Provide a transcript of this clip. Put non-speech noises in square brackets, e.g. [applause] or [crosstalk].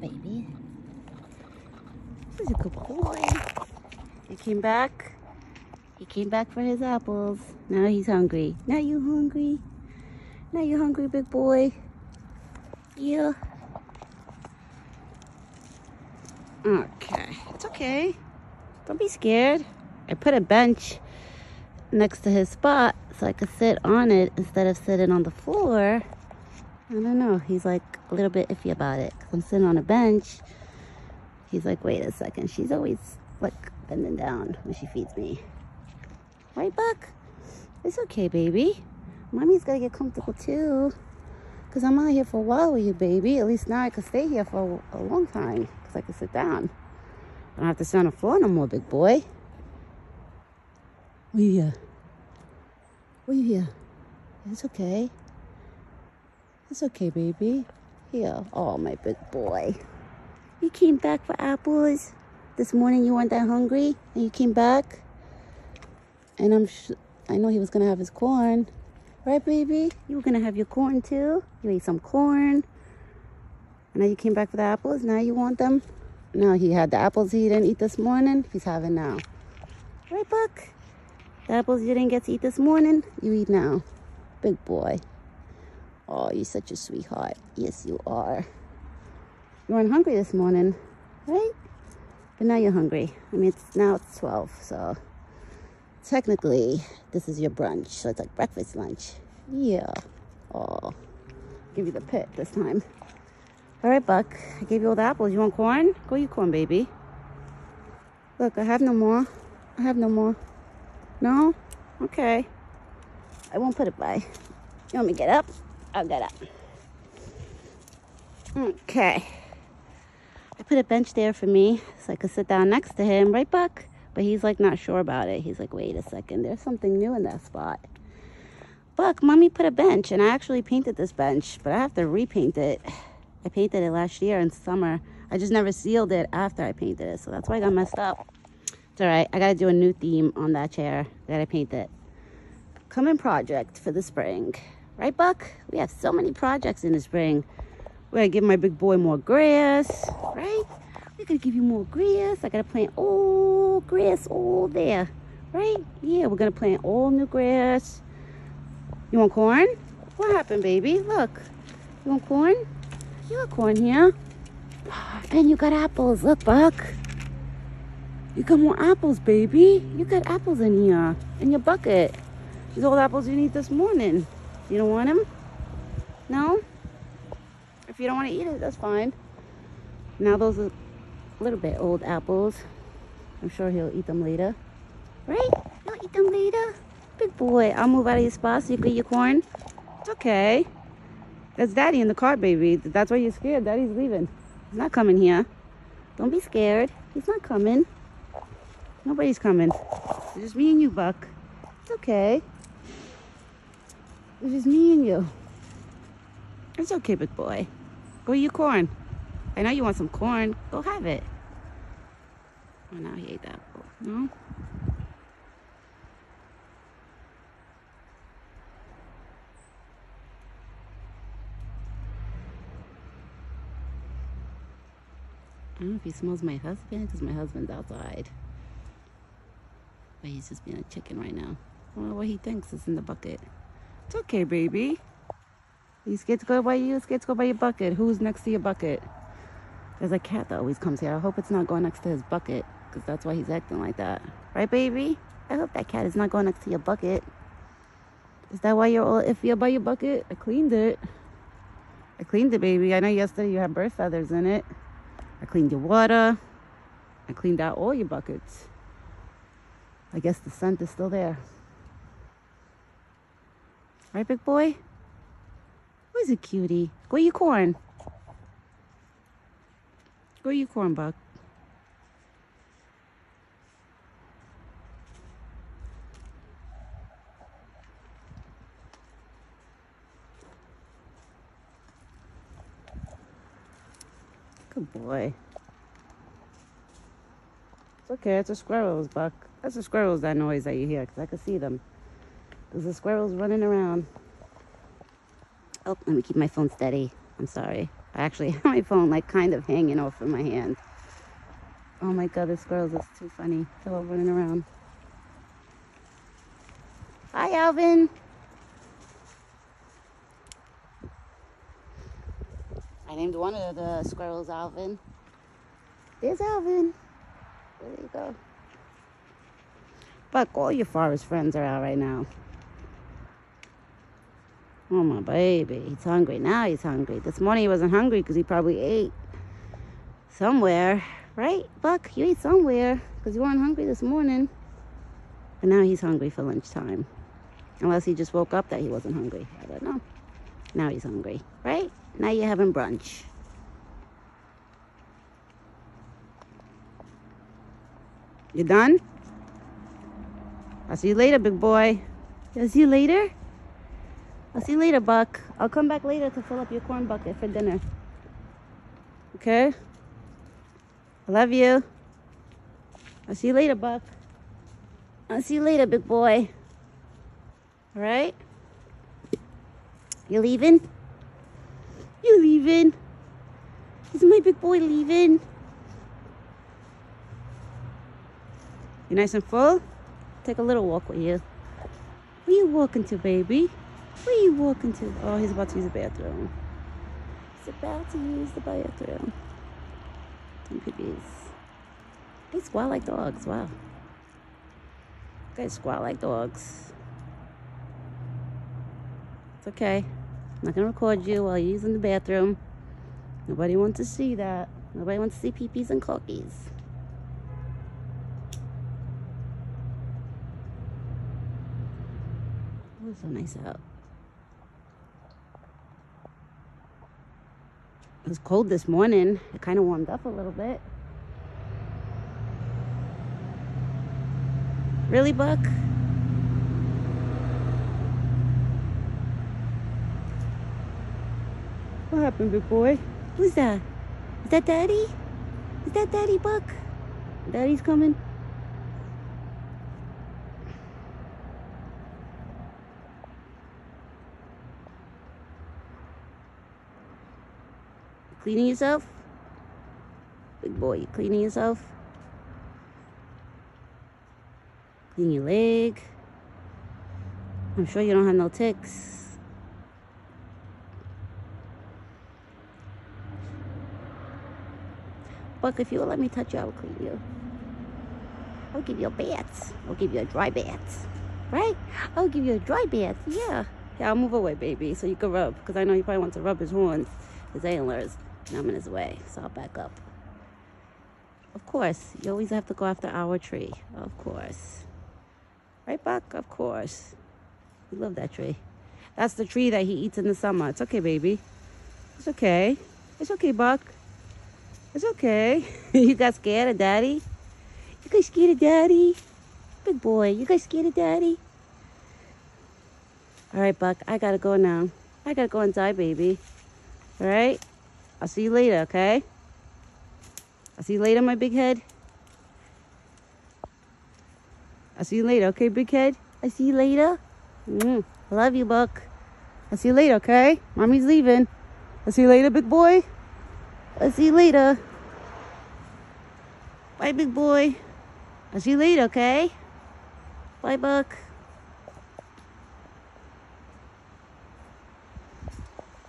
Baby. This is a good boy. He came back. He came back for his apples. Now he's hungry. Now you hungry? Now you hungry, big boy? Yeah. Okay. It's okay. Don't be scared. I put a bench next to his spot so I could sit on it instead of sitting on the floor. I don't know. He's like a little bit iffy about it. i I'm sitting on a bench. He's like, wait a second. She's always like bending down when she feeds me. Right, Buck? It's okay, baby. Mommy's got to get comfortable too. Because I'm out here for a while with you, baby. At least now I can stay here for a, a long time. Because I can sit down. I don't have to sit on the floor no more, big boy. What are you here? What are you here? It's okay. It's okay, baby. Here. Oh, my big boy. You came back for apples? This morning you weren't that hungry and you came back? And I'm I know he was going to have his corn. Right, baby? You were going to have your corn too? You ate some corn. And now you came back for the apples? Now you want them? No, he had the apples he didn't eat this morning. He's having now. Right, Buck? The apples you didn't get to eat this morning, you eat now. Big boy. Oh, you're such a sweetheart. Yes, you are. You weren't hungry this morning, right? But now you're hungry. I mean, it's now it's 12, so technically this is your brunch. So it's like breakfast, lunch. Yeah. Oh, give you the pit this time. All right, Buck. I gave you all the apples. You want corn? Go eat corn, baby. Look, I have no more. I have no more. No? Okay. I won't put it by. You want me to get up? I'll get up. Okay. I put a bench there for me so I could sit down next to him, right, Buck? But he's like not sure about it. He's like, wait a second, there's something new in that spot. Buck, mommy put a bench, and I actually painted this bench, but I have to repaint it. I painted it last year in summer. I just never sealed it after I painted it, so that's why I got messed up. It's all right. I got to do a new theme on that chair. I got to paint it. Coming project for the spring. Right, Buck? We have so many projects in the spring. We're to give my big boy more grass, right? We're to give you more grass. I got to plant all grass all there, right? Yeah, we're to plant all new grass. You want corn? What happened, baby? Look. You want corn? You got corn here. Ah, and you got apples. Look, Buck. You got more apples, baby. You got apples in here. In your bucket. These old apples you need this morning. You don't want them? No? If you don't want to eat it, that's fine. Now those are a little bit old apples. I'm sure he'll eat them later. Right? You'll eat them later? Big boy. I'll move out of your spot so you can eat your corn. It's okay. That's Daddy in the car, baby. That's why you're scared. Daddy's leaving. He's not coming here. Don't be scared. He's not coming. Nobody's coming. It's just me and you, Buck. It's okay. It's just me and you. It's okay, big boy. Go eat your corn. I know you want some corn. Go have it. Oh, now he ate that. No? I don't know if he smells my husband because my husband's outside. But he's just being a chicken right now. I don't know what he thinks is in the bucket. It's okay, baby. You scared to go by you? Scared to go by your bucket? Who's next to your bucket? There's a cat that always comes here. I hope it's not going next to his bucket because that's why he's acting like that. Right, baby? I hope that cat is not going next to your bucket. Is that why you're all iffy about your bucket? I cleaned it. I cleaned it, baby. I know yesterday you had bird feathers in it. I cleaned your water. I cleaned out all your buckets. I guess the scent is still there. Right, big boy? Who's a cutie? Go your corn. Go your corn, Buck. Good boy. It's okay, it's a squirrels, Buck. That's the squirrels, that noise that you hear, because I can see them. There's the squirrels running around. Oh, let me keep my phone steady. I'm sorry. I actually [laughs] have my phone like kind of hanging off of my hand. Oh my god, the squirrels is too funny. They're all running around. Hi, Alvin. I named one of the squirrels Alvin. There's Alvin. There you go. Buck, all your forest friends are out right now. Oh, my baby. He's hungry. Now he's hungry. This morning he wasn't hungry because he probably ate somewhere. Right, Buck? You ate somewhere because you weren't hungry this morning. But now he's hungry for lunchtime. Unless he just woke up that he wasn't hungry. I don't know. Now he's hungry, right? Now you're having brunch. You done? I'll see you later, big boy. I'll see you later. I'll see you later, Buck. I'll come back later to fill up your corn bucket for dinner. Okay? I love you. I'll see you later, Buck. I'll see you later, big boy. All right? You leaving? You leaving? Is my big boy leaving? You nice and full? Take a little walk with you. Where you walking to, baby? Where are you walking to? Oh, he's about to use the bathroom. He's about to use the bathroom. Some pippies. They squall like dogs. Wow. Guys squall like dogs. It's okay. I'm not gonna record you while you're using the bathroom. Nobody wants to see that. Nobody wants to see peepees and cookies. Oh, so nice out. It was cold this morning. It kind of warmed up a little bit. Really, Buck? What happened, big boy? Who's that? Is that Daddy? Is that Daddy Buck? Daddy's coming. Cleaning yourself? Big boy, you cleaning yourself? Clean your leg. I'm sure you don't have no ticks. Buck, if you will let me touch you, I will clean you. I'll give you a bath. I'll give you a dry bath. Right? I'll give you a dry bath. Yeah. Yeah, I'll move away, baby, so you can rub. Because I know you probably want to rub his horns, his antlers. I'm in his way, so I'll back up. Of course, you always have to go after our tree. Of course. Right, Buck? Of course. We love that tree. That's the tree that he eats in the summer. It's okay, baby. It's okay. It's okay, Buck. It's okay. [laughs] you got scared of Daddy? You guys scared of Daddy? Big boy, you got scared of Daddy? All right, Buck, I gotta go now. I gotta go and die, baby. All right? I'll see you later, okay? I'll see you later, my big head. I'll see you later, okay, big head? I'll see you later. Mm, I love you, Buck. I'll see you later, okay? Mommy's leaving. I'll see you later, big boy. I'll see you later. Bye, big boy. I'll see you later, okay? Bye, Buck.